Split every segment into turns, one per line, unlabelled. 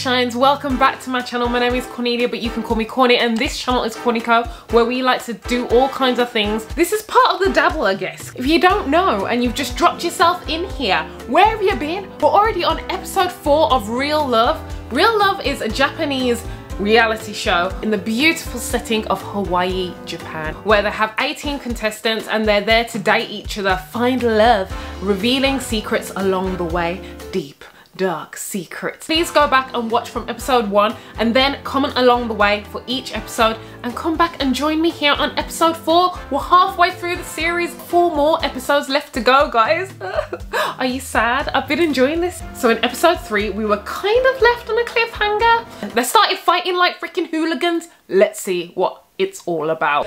sunshines welcome back to my channel. My name is cornelia but you can call me corny and this channel is Cornyco where we like to do all kinds of things. This is part of the dabble i guess. If you don't know and you've just dropped yourself in here where have you been? We're already on episode four of real love. Real love is a japanese reality show in the beautiful setting of Hawaii, Japan, where they have 18 contestants and they're there to date each other, find love, revealing secrets along the way, deep dark secrets. Please go back and watch from episode one and then comment along the way for each episode and come back and join me here on episode four. We're halfway through the series, four more episodes left to go, guys. Are you sad? I've been enjoying this. So in episode three, we were kind of left on a cliffhanger. They started fighting like freaking hooligans. Let's see what it's all about.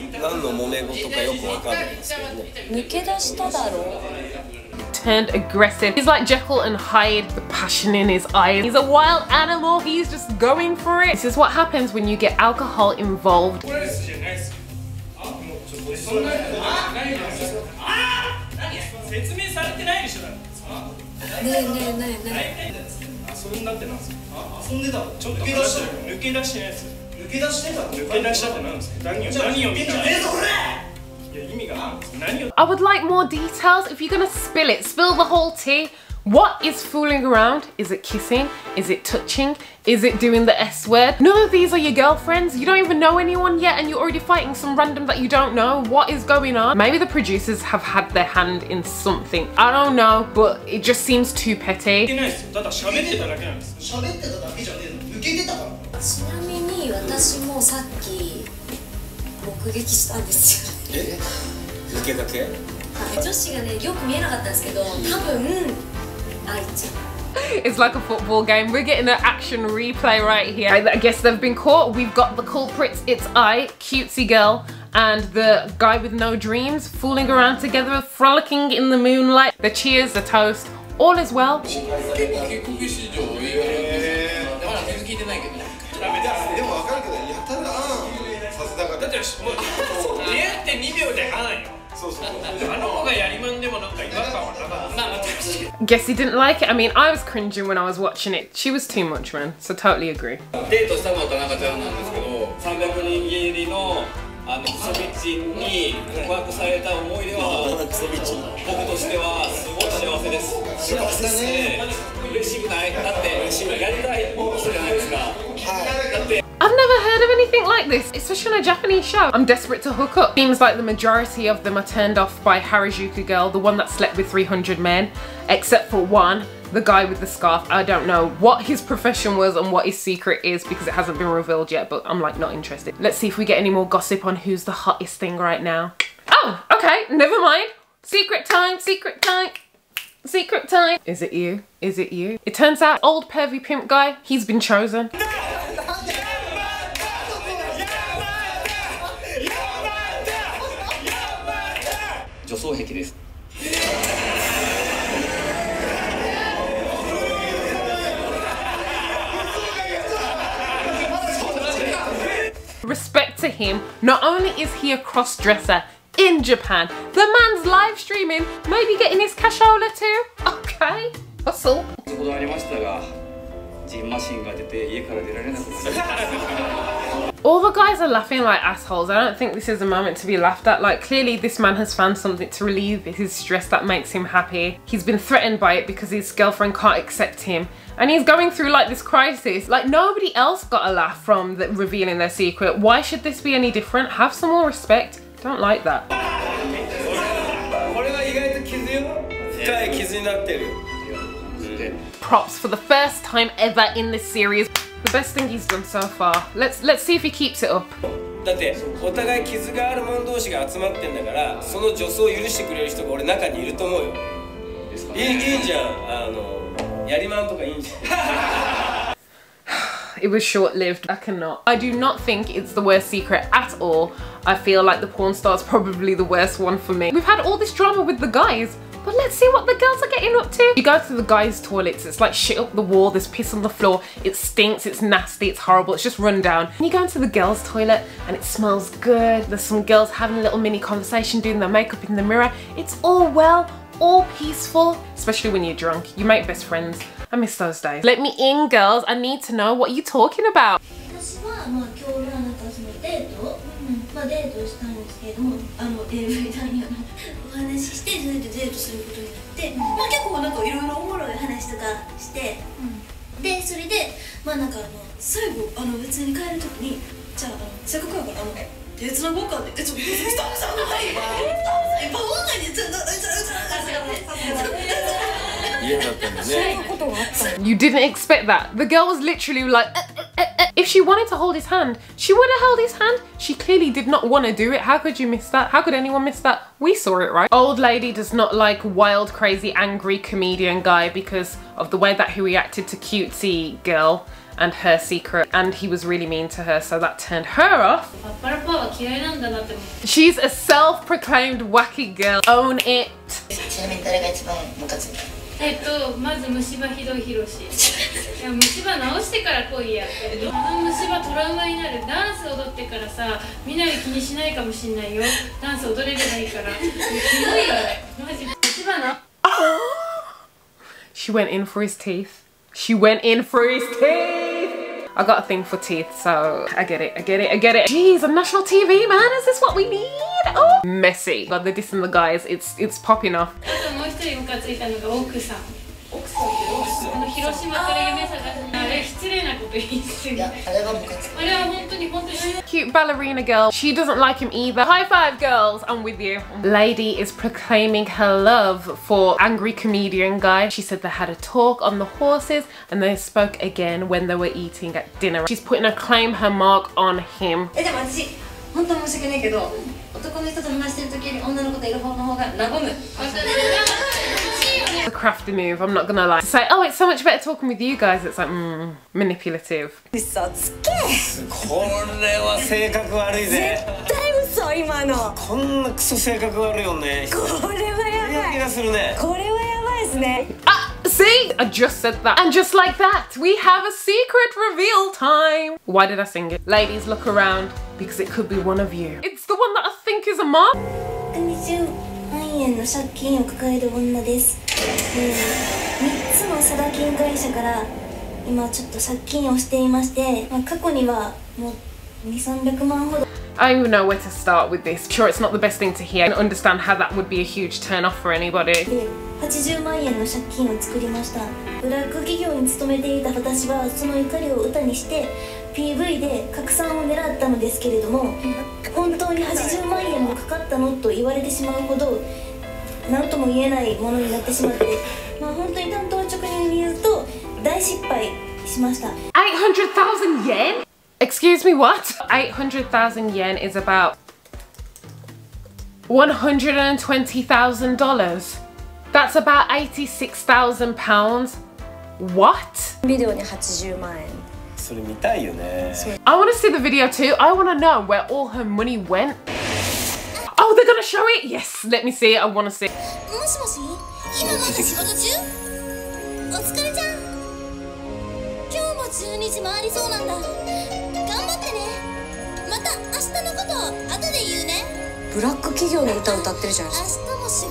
Turned aggressive. He's like Jekyll and Hyde, the passion in his eyes. He's a wild animal, he's just going for it. This is what happens when you get alcohol involved. I would like more details. If you're gonna spill it, spill the whole tea. What is fooling around? Is it kissing? Is it touching? Is it doing the S word? None of these are your girlfriends. You don't even know anyone yet and you're already fighting some random that you don't know. What is going on? Maybe the producers have had their hand in something. I don't know, but it just seems too petty.
ちなみに私もさっき目撃したんですよね。
抜けかけ
はい、女子がねよく見えなかったんですけど、多分愛ちゃん。
It's like a football game. We're getting an action replay right here. I I guess they've been caught. We've got the culprits. It's I, cutesy girl, and the guy with no dreams fooling around together, frolicking in the moonlight. The cheers, the toast, all is well.
せたかった
だってもう出会って2秒で会うよ
そうそう
あの子がやりた
いとしてはすごい幸せです幸せですね嬉しくないだってた
anything like this, especially on a Japanese show. I'm desperate to hook up. Seems like the majority of them are turned off by Harajuku Girl, the one that slept with 300 men, except for one, the guy with the scarf. I don't know what his profession was and what his secret is because it hasn't been revealed yet, but I'm like not interested. Let's see if we get any more gossip on who's the hottest thing right now. Oh, okay, never mind. Secret time, secret time. Secret time. Is it you? Is it you? It turns out old pervy pimp guy, he's been chosen.
女装癖です
Respect to him, not only is he a cross-dresser in Japan, the man's live streaming, maybe getting his cashola too. Okay, hustle.
ほどありましたがジンマシンが出て家から出られなくなりました
All the guys are laughing like assholes. I don't think this is a moment to be laughed at. Like clearly this man has found something to relieve his stress that makes him happy. He's been threatened by it because his girlfriend can't accept him. And he's going through like this crisis. Like nobody else got a laugh from the, revealing their secret. Why should this be any different? Have some more respect. Don't like that. Props for the first time ever in this series The best thing he's done so far. Let's let's see if he keeps it up.
だってお互い傷がある者同士が集まってんだからその女装を許してくれる人が俺中にいると思うよいいいいんじゃんあのやりまんとかいいんじゃん
It was short lived. I cannot. I do not think it's the worst secret at all. I feel like the porn star is probably the worst one for me. We've had all this drama with the guys. But let's see what the girls are getting up to. You go to the guys' toilets, it's like shit up the wall, there's piss on the floor, it stinks, it's nasty, it's horrible, it's just run down. And you go into the girls' toilet and it smells good. There's some girls having a little mini conversation, doing their makeup in the mirror. It's all well, all peaceful, especially when you're drunk. You make best friends. I miss those days. Let me in, girls. I need to know what you're talking about.
まあデートしたんですけれどもあの AV 男優のお話ししてそれでデートすることになって、まあ結構なんかいろいろおもろい話とかして、でそれでまあなんかあの最後あの別に帰る時にじゃああのせっかくやからあの手つなごうかってえちょっとスタッフさんの前に スタッフさんいっぱい女にちょっとちょっとちょっとちょっと
嫌だったんだね
You didn't expect that. The girl was literally like, "Eh, eh, eh, eh." If she wanted to hold his hand, she would have held his hand. She clearly did not want to do it. How could you miss that? How could anyone miss that? We saw it, right? Old lady does not like wild, crazy, angry comedian guy because of the way that he reacted to cutesy girl and her secret and he was really mean to her so that turned her off. She's a self-proclaimed wacky girl. Own it.
い
や虫歯直してから来いやってあの虫歯トラウマになるダンス踊ってからさみんなに気にしないかもしんないよダンス踊れればいいからひどいよマジ虫歯な
She went in for his teeth. She went in for his teeth. I got a thing for teeth, so I get it, I get it, I get it. Jeez, on national TV, man, is this what we need? Oh, messy. God, they're dissing the guys. It's it's popping off.
あともう一人ムカついたのが奥さん奥さんってあの 広島から夢探しあれ失礼なこと言い過ぎあ
あれがムカつく
れは本当に本当に
Cute ballerina girl. She doesn't like him either. High five, girls. I'm with you. Lady is proclaiming her love for angry comedian guy. She said they had a talk on the horses and they spoke again when they were eating at dinner. She's putting a claim her mark on him.
えでも私本当申し訳ないけど男の人と話してる時より女の子といる方の方が和む
a crafty move, I'm not gonna lie. To say, oh, it's so much better talking with you guys, it's like, mm, manipulative.
嘘つけ
これは性格悪いぜ
絶対嘘今の
こんなクソ性格悪いよね
これはや
嫌な気
ばい
がするね
これはやばいですね
Ah, see? I just said that. And just like that, we have a secret reveal time. Why did I sing it? Ladies, look around because it could be one of you. It's the one that I think is a mom.
120万円の借金を抱える女です、えー、3つのサラ金会社から今ちょっと借金をしていまして、まあ、過去にはもう2300万ほど
I don't know where to start with this. Sure, it's not the best thing to hear. I understand how that would be a huge turn off for anybody.
で80万円の借金を作りましたブラック企業に勤めていた私はその怒りを歌にして PV で拡散を狙ったのですけれども本当に80万円もかかったのと言われてしまうほど何とも言えないものになってしまってまあ本当に担当直入に言うと大失敗しました
800,000 yen? Excuse me, what? 800,000 yen is about $120,000. That's about 86,000 pounds. What?
ビデオに80万円
それ見たいよね
I want to see the video too. I want to know where all her money went. Oh, they're gonna show it? Yes, let me see it. I want to see.
もしもし？今まだ仕事中？お疲れちゃん。今日も12時回りそうなんだ。頑張ってね。また明日のこと後で言うね。
ブラック企業の歌歌ってるじゃないですか。
明日も仕事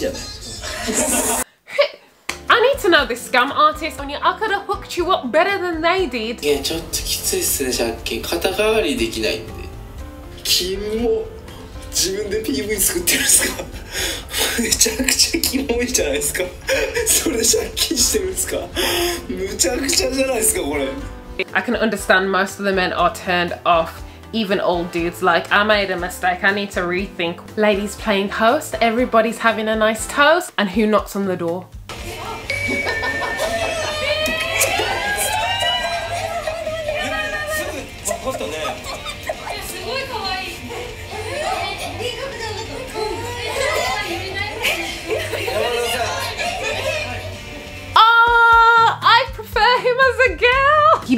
じゃない
I need to know this scam artist. Sonia, I could have hooked you up better than they did.
いやちょっときついっすね借金肩代わりできないんでき
キモ自分で PV 作ってるんですかめちゃくちゃキモいじゃないですかそれ借金してるんですかむちゃくちゃじゃないですかこれ
I can understand most of the men are turned off even old dudes. Like I made a mistake. I need to rethink. Ladies playing host. Everybody's having a nice toast. And who knocks on the door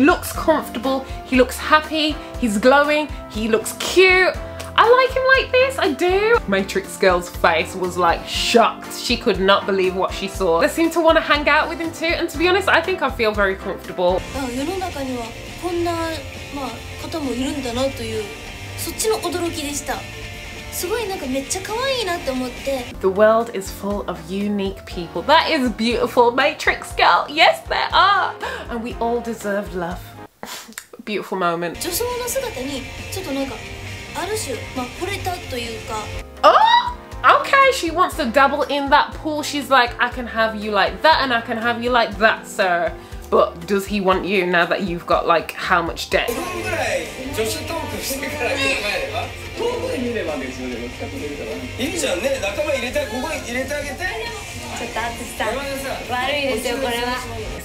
looks comfortable, he looks happy, he's glowing, he looks cute. I like him like this, I do. Matrix Girl's face was like shocked. She could not believe what she saw. They seem to want to hang out with him too, and to be honest, I think I feel very comfortable.
あ世の中にはこんな、まあ、方もいるんだなというそっちの驚きでした すごいなんかめっちゃ可愛いなって思って
The world is full of unique people. That is beautiful, Matrix Girl. Yes, there are. And we all deserve love. Beautiful moment.
女装の姿にちょっとなんかある種、まあ、惚れたというか
Oh! Okay, she wants to dabble in that pool. She's like, I can have you like that and I can have you like that, sir. But does he want you now that you've got like how much debt?
5分ぐらい女子トークしてから考えれば
遠くで見ればですよね使ってくれるから
いいじゃんね仲間入れてここに入れてあげて
ちょっと淳さ
山田さん
悪いですよこれは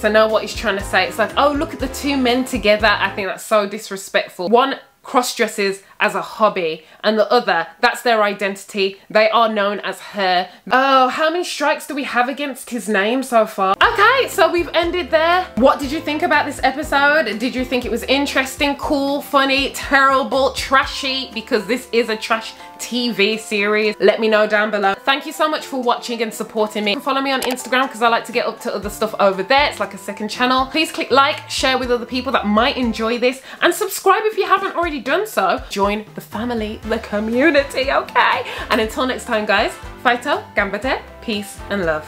So I know what he's trying to say. It's like, oh, look at the two men together. I think that's so disrespectful. One cross dresses as a hobby, and the other, that's their identity. They are known as her. Oh, how many strikes do we have against his name so far? Okay, so we've ended there. What did you think about this episode? Did you think it was interesting, cool, funny, terrible, trashy? Because this is a trash TV series. Let me know down below. Thank you so much for watching and supporting me. Follow me on Instagram because I like to get up to other stuff over there. It's like a second channel. Please click like, share with other people that might enjoy this and subscribe if you haven't already done so. Join the family, the community, okay? And until next time guys, Faito, Gambate, peace and love.